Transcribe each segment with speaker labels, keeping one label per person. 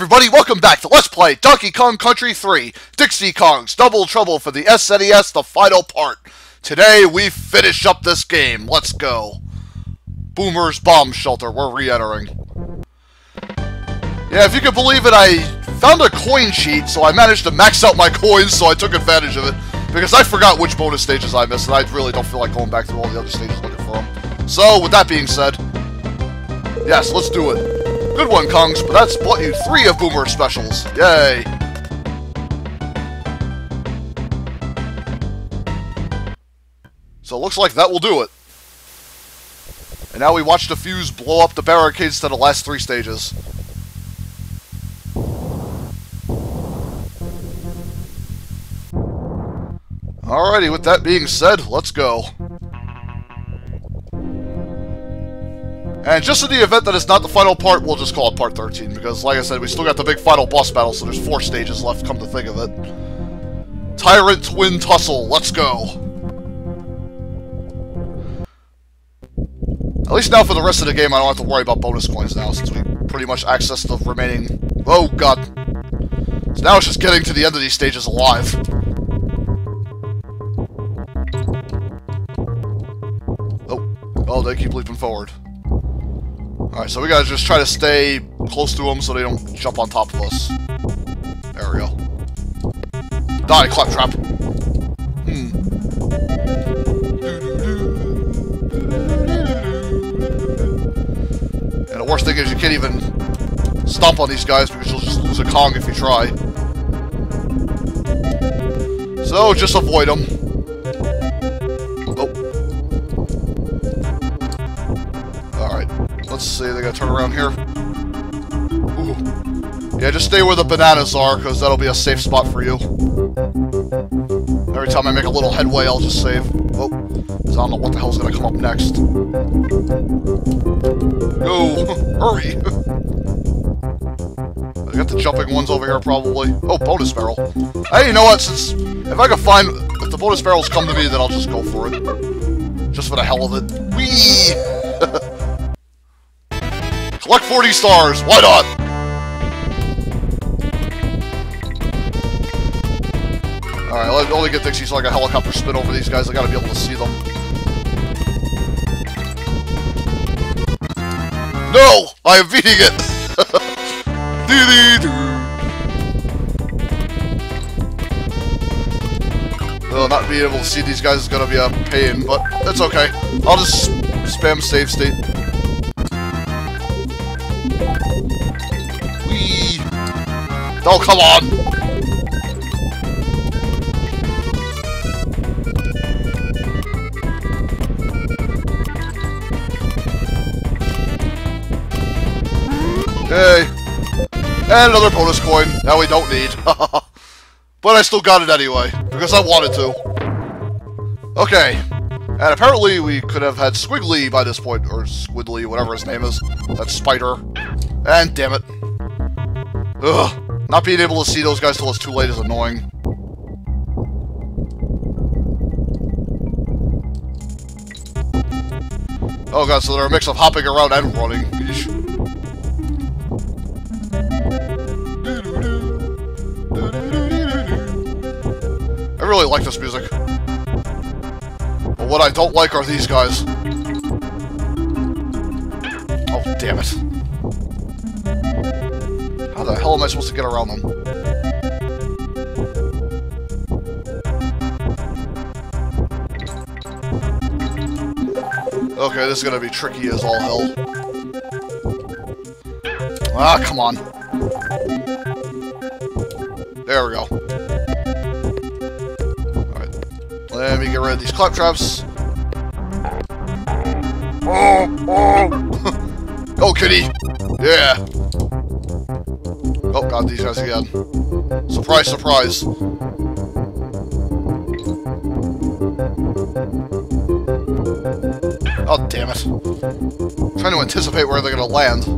Speaker 1: everybody, welcome back to Let's Play Donkey Kong Country 3, Dixie Kong's Double Trouble for the SNES, the final part. Today, we finish up this game. Let's go. Boomer's Bomb Shelter, we're re-entering. Yeah, if you can believe it, I found a coin sheet, so I managed to max out my coins, so I took advantage of it. Because I forgot which bonus stages I missed, and I really don't feel like going back through all the other stages looking for them. So, with that being said, yes, let's do it. Good one, Kongs, but that's bought you three of Boomer specials. Yay! So it looks like that will do it. And now we watch the fuse blow up the barricades to the last three stages. Alrighty, with that being said, let's go. And just in the event that it's not the final part, we'll just call it part 13, because like I said, we still got the big final boss battle, so there's four stages left, come to think of it. Tyrant Twin Tussle, let's go. At least now for the rest of the game, I don't have to worry about bonus coins now, since we pretty much accessed the remaining... Oh, God. So now it's just getting to the end of these stages alive. Oh, oh, they keep leaping forward. Alright, so we gotta just try to stay close to them so they don't jump on top of us. There we go. Die, Claptrap! Hmm. And the worst thing is you can't even stomp on these guys because you'll just lose a Kong if you try. So, just avoid them. Gotta turn around here. Ooh. Yeah, just stay where the bananas are, because that'll be a safe spot for you. Every time I make a little headway, I'll just save. Oh, because I don't know what the hell's gonna come up next. Go! Hurry! I got the jumping ones over here, probably. Oh, bonus barrel. Hey, you know what, since... If I can find... If the bonus barrels come to me, then I'll just go for it. Just for the hell of it. Whee! Collect 40 stars, why not? Alright, only get Dixie so like a helicopter spin over these guys. I gotta be able to see them. No! I am beating it! dee -dee -doo. Well, not being able to see these guys is gonna be a pain, but that's okay. I'll just spam save state. Oh, come on! Hey! And another bonus coin. Now we don't need. but I still got it anyway, because I wanted to. Okay. And apparently we could have had Squiggly by this point, or Squiddly, whatever his name is. That spider. And damn it. Ugh. Not being able to see those guys till it's too late is annoying. Oh god, so they're a mix of hopping around and running. I really like this music. But what I don't like are these guys. Oh, damn it. The hell am I supposed to get around them? Okay, this is gonna be tricky as all hell. Ah, come on. There we go. Alright. Let me get rid of these claptraps. Oh, oh! Go, kitty! Yeah! God, these guys again. Surprise, surprise. Oh, damn it. I'm trying to anticipate where they're gonna land.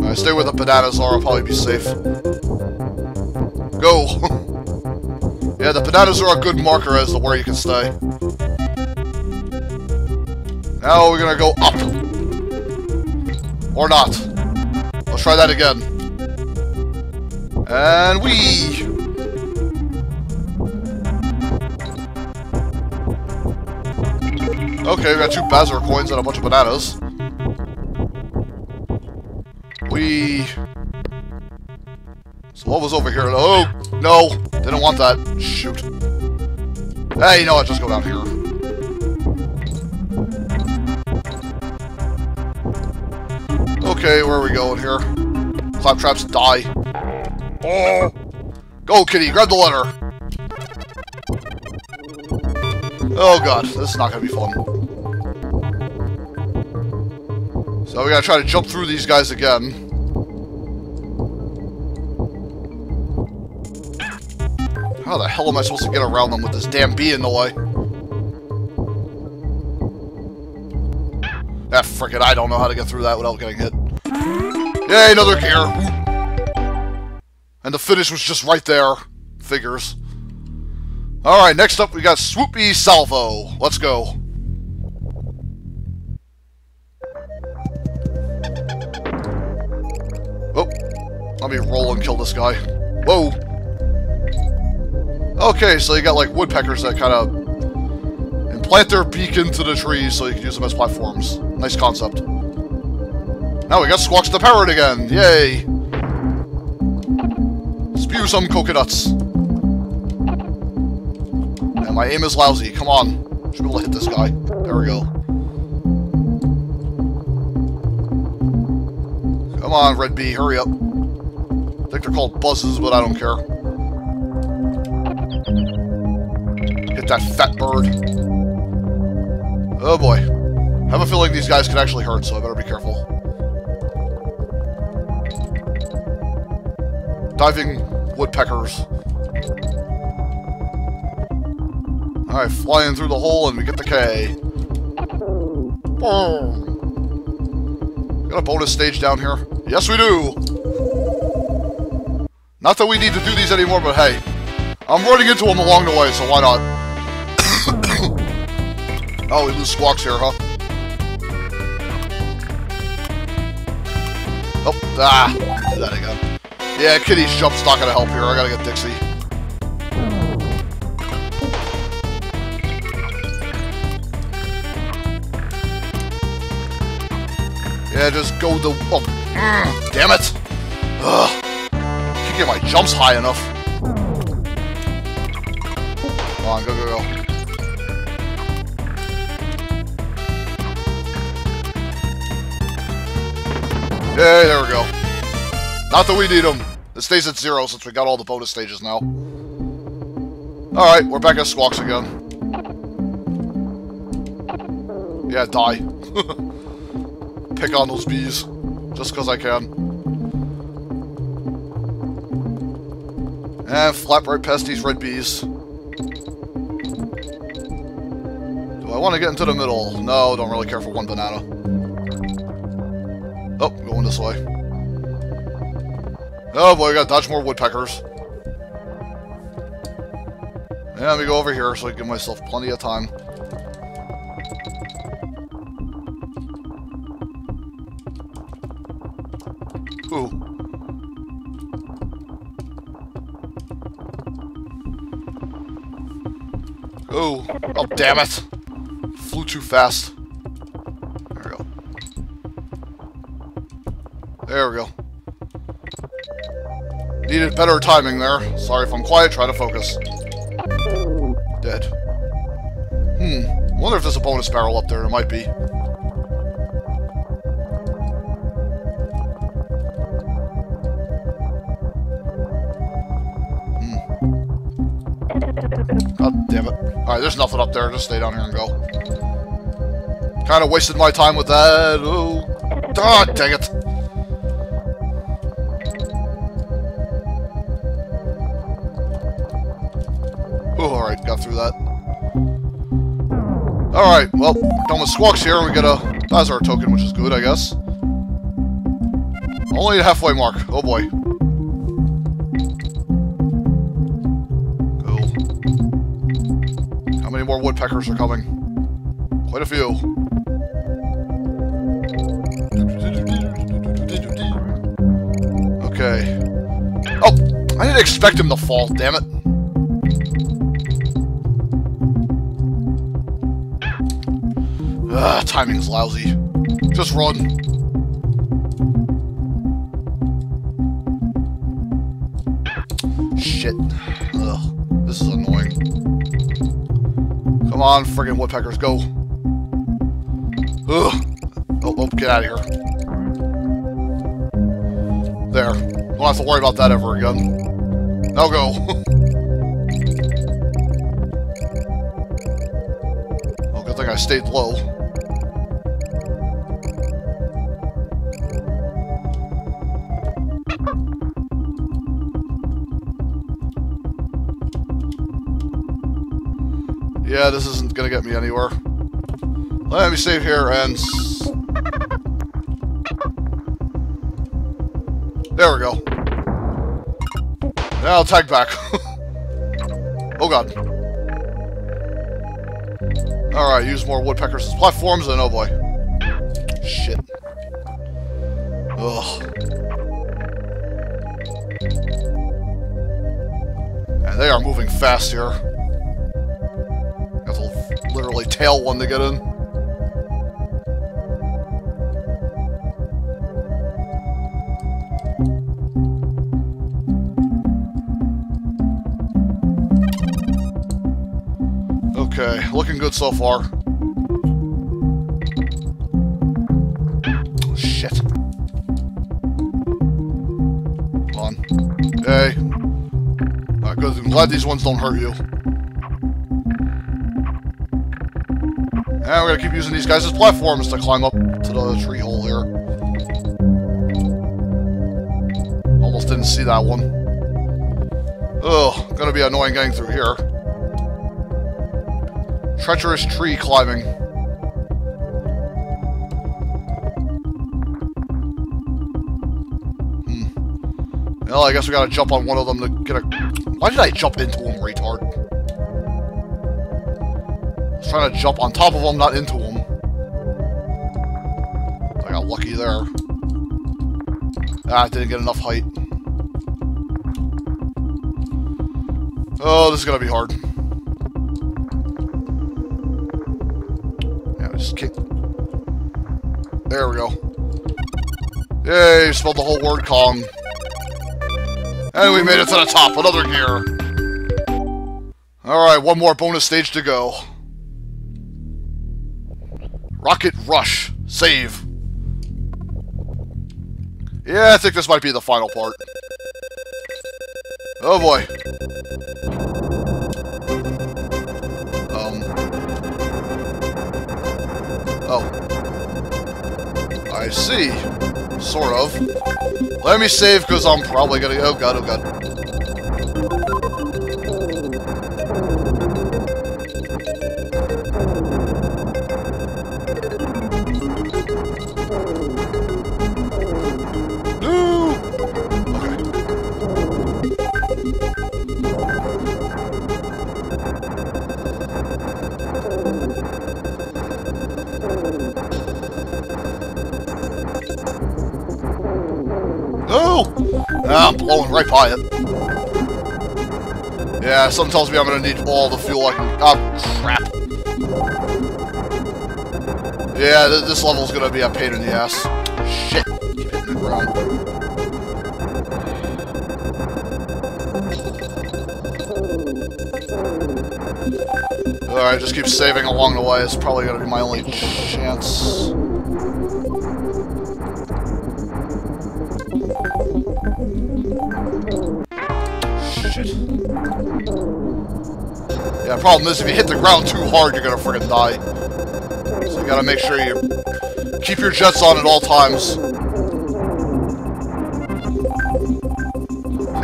Speaker 1: Alright, stay where the bananas are, I'll probably be safe. Go! yeah, the bananas are a good marker as to where you can stay. Now we're gonna go up. Or not. Let's try that again. And we. Okay, we got two Bazaar coins and a bunch of bananas. We... So what was over here? Oh, no! Didn't want that. Shoot. Hey, you know what? Just go down here. Okay, where are we going here? Claptraps die. Oh! Go, kitty! Grab the letter! Oh god, this is not gonna be fun. So we gotta try to jump through these guys again. How the hell am I supposed to get around them with this damn bee in the way? Ah, frickin', I don't know how to get through that without getting hit. Yay, another gear! And the finish was just right there. Figures. Alright, next up we got Swoopy Salvo. Let's go. Oh, let me roll and kill this guy. Whoa. Okay, so you got like woodpeckers that kind of implant their beak into the trees so you can use them as platforms. Nice concept. Now we got Squawks the Parrot again. Yay. Spew some coconuts my aim is lousy. Come on. Should be able to hit this guy. There we go. Come on, Red Bee, hurry up. I think they're called buzzes, but I don't care. Hit that fat bird. Oh boy. I have a feeling these guys can actually hurt, so I better be careful. Diving woodpeckers. Alright, flying through the hole and we get the K. Boom! Got a bonus stage down here? Yes, we do! Not that we need to do these anymore, but hey. I'm running into them along the way, so why not? oh, we lose squawks here, huh? Oh, ah, do that again. Yeah, Kitty's jump's not gonna help here. I gotta get Dixie. Yeah, just go the... Oh, mm, damn it! Ugh. Can't get my jumps high enough. Come on, go, go, go. Yay, there we go. Not that we need them. It stays at zero since we got all the bonus stages now. Alright, we're back at Squawks again. Yeah, die. pick on those bees. Just because I can. Eh, and flap right past these red bees. Do I want to get into the middle? No, don't really care for one banana. Oh, going this way. Oh boy, I gotta dodge more woodpeckers. And let me go over here so I give myself plenty of time. Ooh. Ooh. Oh, damn it. Flew too fast. There we go. There we go. Needed better timing there. Sorry if I'm quiet, try to focus. Dead. Hmm. wonder if there's a bonus barrel up there. It might be. God damn it. Alright, there's nothing up there. Just stay down here and go. Kind of wasted my time with that. Oh, God dang it. Well, done with Squawks here, we get a Bazaar token, which is good, I guess. Only halfway mark. Oh boy. Cool. How many more woodpeckers are coming. Quite a few. Okay. Oh! I didn't expect him to fall, damn it. Ugh, timing's lousy. Just run. Shit. Ugh, this is annoying. Come on, friggin' woodpeckers, go. Ugh. Oh, oh, get out of here. There. Don't have to worry about that ever again. Now go. oh, good thing I stayed low. Yeah, this isn't gonna get me anywhere. Let me save here and... There we go. Now I'll tag back. oh god. Alright, use more woodpeckers as platforms, and oh boy. Shit. Ugh. And they are moving fast here. Literally tail one to get in. Okay, looking good so far. Oh, shit. Come on. Hey. Alright, good. I'm glad these ones don't hurt you. And we're gonna keep using these guys as platforms to climb up to the tree hole here. Almost didn't see that one. Ugh, gonna be annoying getting through here. Treacherous tree climbing. Hmm. Well, I guess we gotta jump on one of them to get a... Why did I jump into him, retard? Trying to jump on top of him, not into him. I got lucky there. Ah, didn't get enough height. Oh, this is gonna be hard. Yeah, just kick. There we go. Yay, spelled the whole word Kong. And we made it to the top, another gear. Alright, one more bonus stage to go. Rocket Rush. Save. Yeah, I think this might be the final part. Oh boy. Um. Oh. I see. Sort of. Let me save, because I'm probably gonna... Oh god, oh god. Uh, yeah, something tells me I'm gonna need all the fuel I can... Oh, crap. Yeah, th this level's gonna be a pain in the ass. Shit. Keep hitting the ground. Alright, just keep saving along the way. It's probably gonna be my only chance. Yeah, problem is if you hit the ground too hard, you're gonna friggin' die. So you gotta make sure you keep your jets on at all times.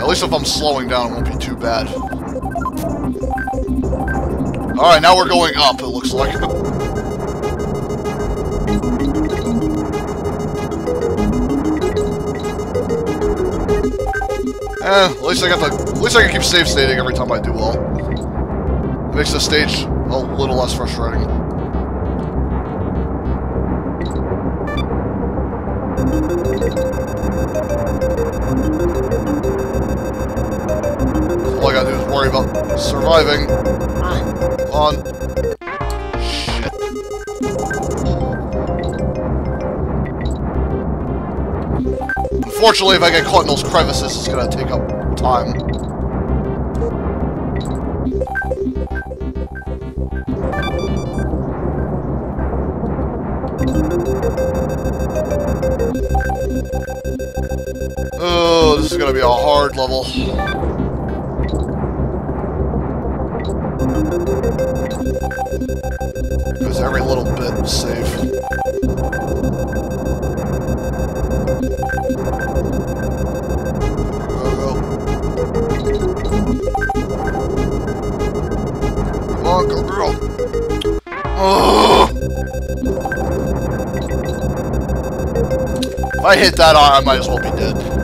Speaker 1: at least if I'm slowing down, it won't be too bad. Alright, now we're going up, it looks like. Eh, at least I got the. At least I can keep safe stating every time I do well makes the stage a little less frustrating. All I gotta do is worry about surviving. On. Shit. Unfortunately, if I get caught in those crevices, it's gonna take up time. Oh, gonna be a hard level. Because every little bit is safe. Oh! If I hit that, I might as well be dead.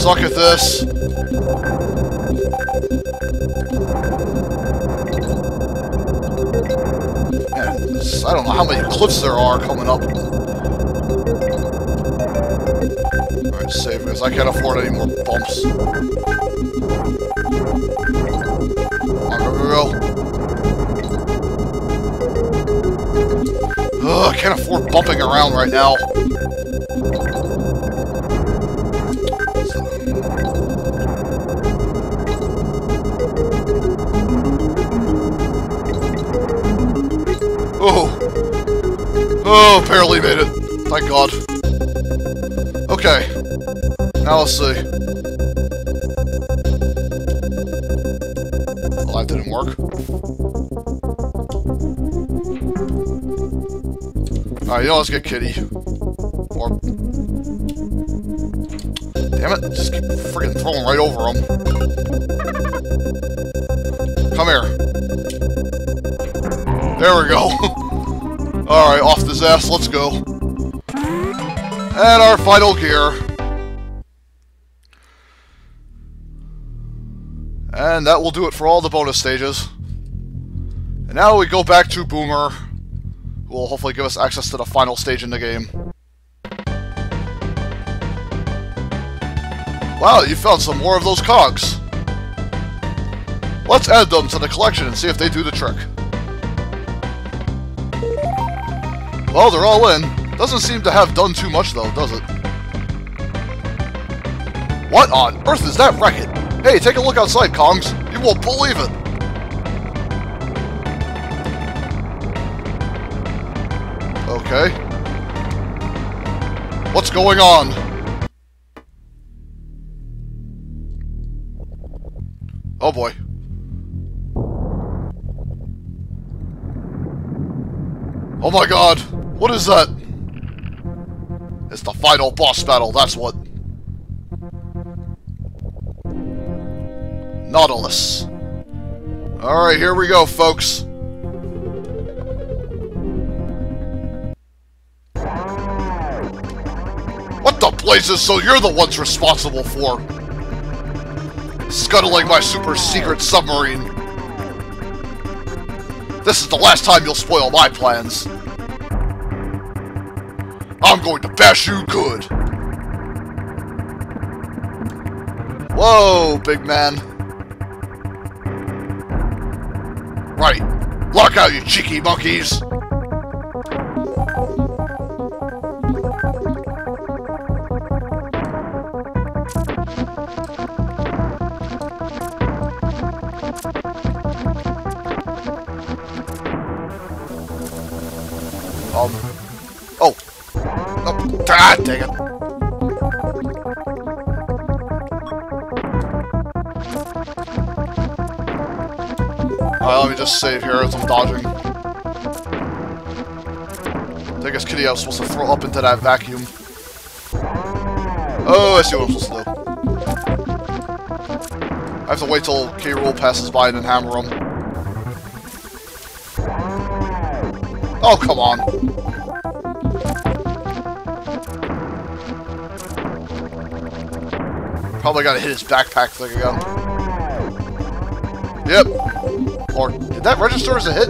Speaker 1: Suck at this. I don't know how many cliffs there are coming up. Alright, save this. I can't afford any more bumps. Ugh, I can't afford bumping around right now. Oh, barely made it. Thank God. Okay. Now let's see. Well, that didn't work. Alright, you know, let's get Kitty. Or... Damn it, just keep freaking throwing right over him. Come here. There we go. Alright, off this ass, let's go. And our final gear. And that will do it for all the bonus stages. And now we go back to Boomer, who will hopefully give us access to the final stage in the game. Wow, you found some more of those cogs. Let's add them to the collection and see if they do the trick. Well, they're all in. Doesn't seem to have done too much, though, does it? What on earth is that racket? Hey, take a look outside, Kongs. You won't believe it. Okay. What's going on? Oh boy. Oh my god! What is that? It's the final boss battle, that's what. Knautilus. Alright, here we go, folks. What the blazes, so you're the ones responsible for scuttling my super secret submarine. This is the last time you'll spoil my plans. I'm going to bash you good. Whoa, big man. Right. Lock out, you cheeky monkeys. Let me just save here as I'm dodging. I guess Kitty I was supposed to throw up into that vacuum. Oh, I see what I'm supposed to do. I have to wait till K. Rool passes by and then hammer him. Oh, come on. Probably gotta hit his backpack thing again. Yep. Did that register as a hit?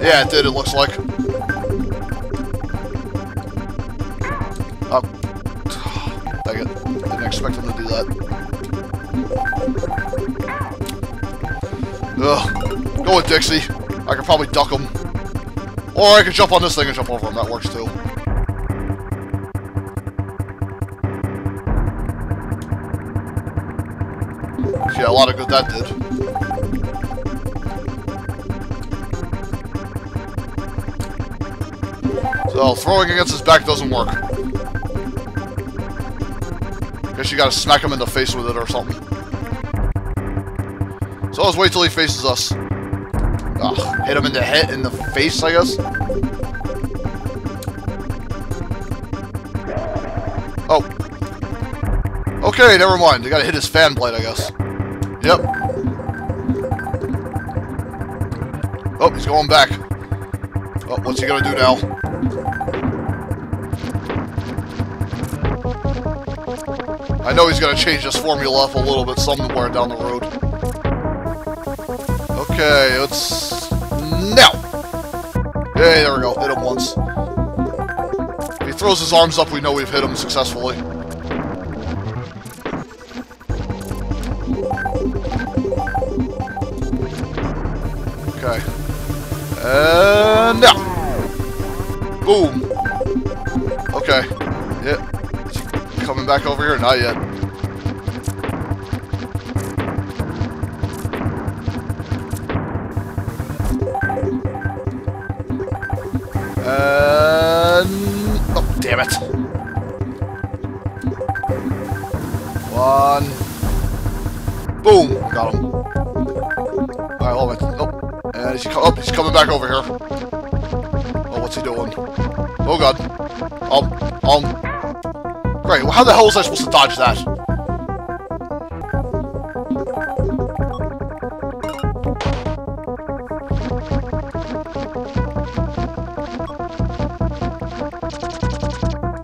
Speaker 1: Yeah, it did, it looks like. Oh. Dang it. Didn't expect him to do that. Ugh. Go with Dixie. I could probably duck him. Or I could jump on this thing and jump over him. That works too. Yeah, a lot of good that did. So, throwing against his back doesn't work. Guess you gotta smack him in the face with it or something. So let's wait till he faces us. Ugh, hit him in the head, in the face, I guess? Oh. Okay, never mind. You gotta hit his fan blade, I guess. Yep. Oh, he's going back. What's he gonna do now? I know he's gonna change this formula up a little bit somewhere down the road. Okay, let's... Now! Hey, there we go. Hit him once. If he throws his arms up, we know we've hit him successfully. Coming back over here? Not yet. And... Oh, damn it. One. Boom! Got him. Alright, hold on. Oh, and he's, oh, he's coming back over here. Oh, what's he doing? Oh, God. Um, um. Great, well, how the hell was I supposed to dodge that?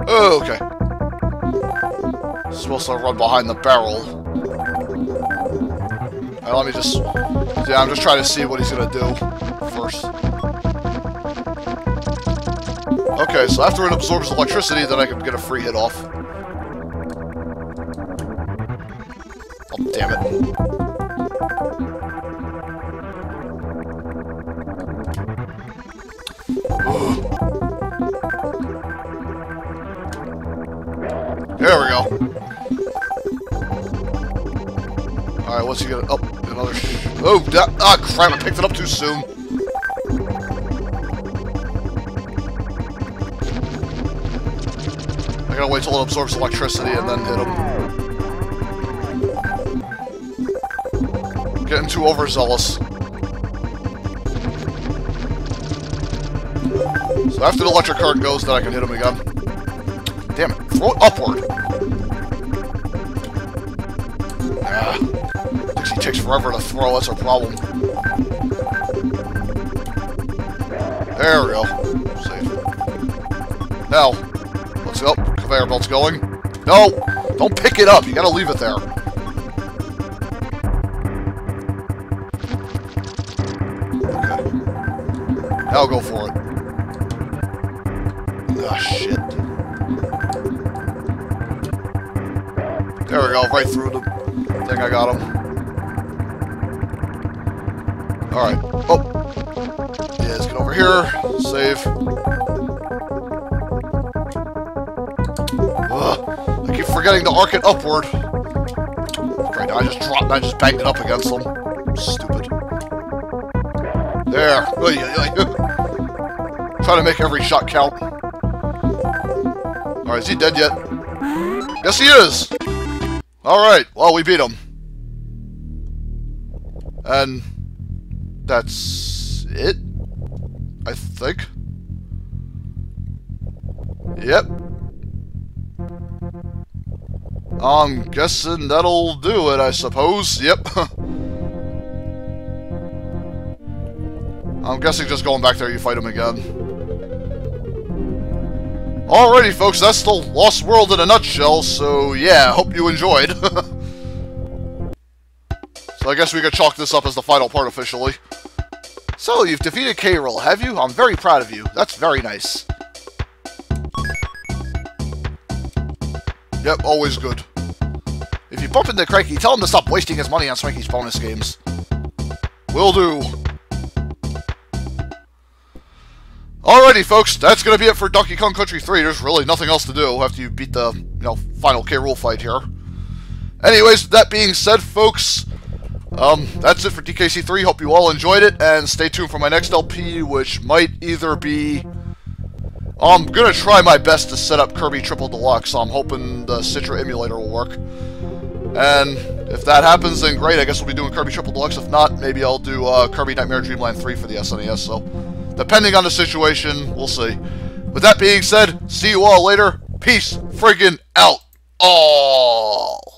Speaker 1: Oh, okay. Supposed to run behind the barrel. Alright, let me just... Yeah, I'm just trying to see what he's gonna do first. Okay, so after it absorbs electricity, then I can get a free hit off. Damn it. There we go. Alright, what's he gonna... Oh, another... oh, that... Ah, crap, I picked it up too soon. I gotta wait till it absorbs electricity and then hit him. Getting too overzealous. So after the electric current goes, then I can hit him again. Damn it, throw it upward. Ah, Dixie takes forever to throw, that's our problem. There we go. Safe. Now, let's go. Conveyor belt's going. No! Don't pick it up, you gotta leave it there. Now go for it. Ah, shit. There we go, right through the think I got him. Alright. Oh. Yeah, let's get over here. Save. Ugh. I keep forgetting to arc it upward. I just dropped I just banged it up against them. Stupid. Oy. Try to make every shot count. Alright, is he dead yet? Yes, he is! Alright, well, we beat him. And that's it? I think. Yep. I'm guessing that'll do it, I suppose. Yep. I'm guessing just going back there, you fight him again. Alrighty, folks, that's the Lost World in a nutshell, so yeah, hope you enjoyed. so I guess we could chalk this up as the final part officially. So, you've defeated K. Rool, have you? I'm very proud of you. That's very nice. Yep, always good. If you bump into Cranky, tell him to stop wasting his money on Swanky's bonus games. Will do. Alrighty, folks, that's going to be it for Donkey Kong Country 3. There's really nothing else to do after you beat the, you know, final K. Rool fight here. Anyways, that being said, folks, um, that's it for DKC3. Hope you all enjoyed it, and stay tuned for my next LP, which might either be... I'm going to try my best to set up Kirby Triple Deluxe, so I'm hoping the Citra emulator will work. And if that happens, then great, I guess we'll be doing Kirby Triple Deluxe. If not, maybe I'll do uh, Kirby Nightmare Dreamland 3 for the SNES, so... Depending on the situation, we'll see. With that being said, see you all later. Peace friggin' out all.